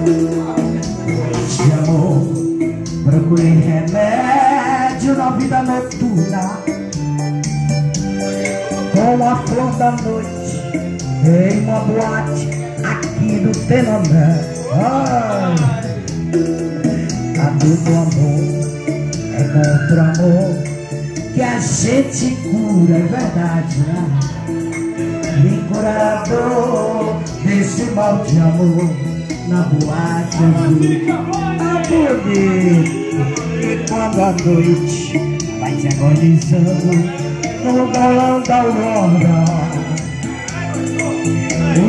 De amor, procurei remédio na vida noturna Com a flor da noite em uma boate aqui do Tenomé. A dor do amor é contra amor que a gente cura, é verdade, né? Me curar a dor desse mal de amor na boate. Ah, bonito, e quando a noite vai se agonizando no galão da aurora.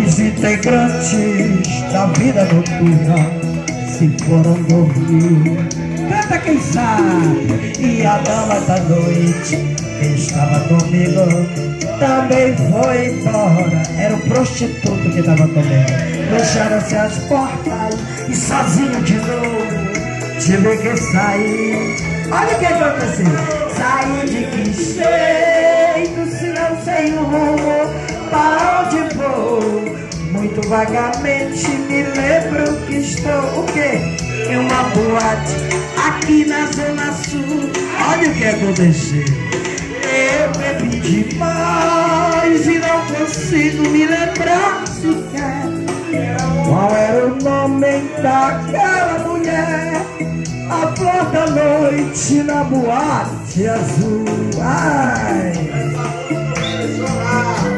Os integrantes da vida noturna se foram dormir. Canta quem sabe, e a dama da noite que estava comigo também foi embora. Era o prostituto que estava comigo. Fecharam-se as portas e sozinho de novo tive que sair. Olha o que aconteceu. Saí de que jeito, se não sei o rumo, para onde vou? Muito vagamente me lembro que estou o quê? Em uma boate aqui na Zona Sul. Olha o que aconteceu. Eu bebi demais consigo me lembrar sequer é. Qual era o nome daquela mulher A flor da noite na boate azul Ai.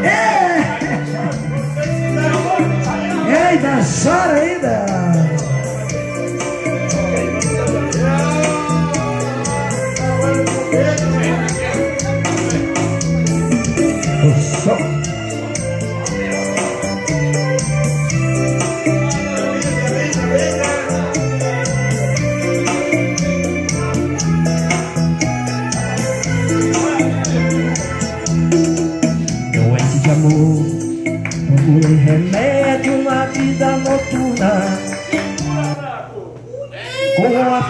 É. Ainda chora ainda vida noturna. Com a